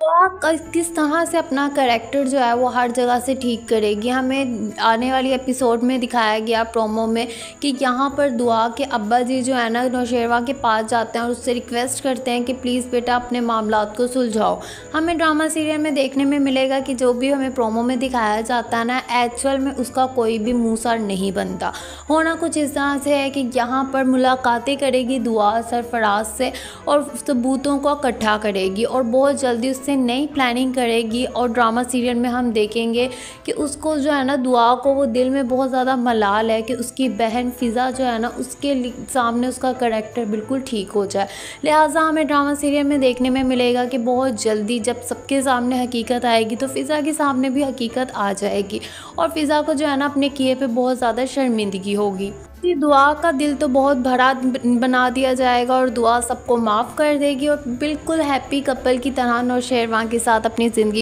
तो आप किस तरह से अपना करेक्टर जो है वो हर जगह से ठीक करेगी? हमें आने वाली एपिसोड में दिखाया गया प्रोमो में कि यहाँ पर दुआ के अब्बा जी जो है ना नौशेरवा के पास जाते हैं और उससे रिक्वेस्ट करते हैं कि प्लीज़ बेटा अपने मामला को सुलझाओ। हमें ड्रामा सीरियल में देखने में मिलेगा कि जो भी हमें प्रोमो में दिखाया जाता है ना एक्चुअल में उसका कोई भी मुँह सर नहीं बनता। होना कुछ इस तरह से है कि यहाँ पर मुलाकातें करेगी दुआ सरफराज से और सबूतों को इकट्ठा करेगी और बहुत जल्दी उससे से नई प्लानिंग करेगी और ड्रामा सीरियल में हम देखेंगे कि उसको जो है ना दुआ को वो दिल में बहुत ज़्यादा मलाल है कि उसकी बहन फ़िज़ा जो है ना उसके सामने उसका करेक्टर बिल्कुल ठीक हो जाए। लिहाजा हमें ड्रामा सीरियल में देखने में मिलेगा कि बहुत जल्दी जब सबके सामने हकीकत आएगी तो फ़िज़ा के सामने भी हकीकत आ जाएगी और फ़िज़ा को जो है ना अपने किए पे बहुत ज़्यादा शर्मिंदगी होगी। कि दुआ का दिल तो बहुत भरा बना दिया जाएगा और दुआ सबको माफ़ कर देगी और बिल्कुल हैप्पी कपल की तरह नौशेरवा के साथ अपनी ज़िंदगी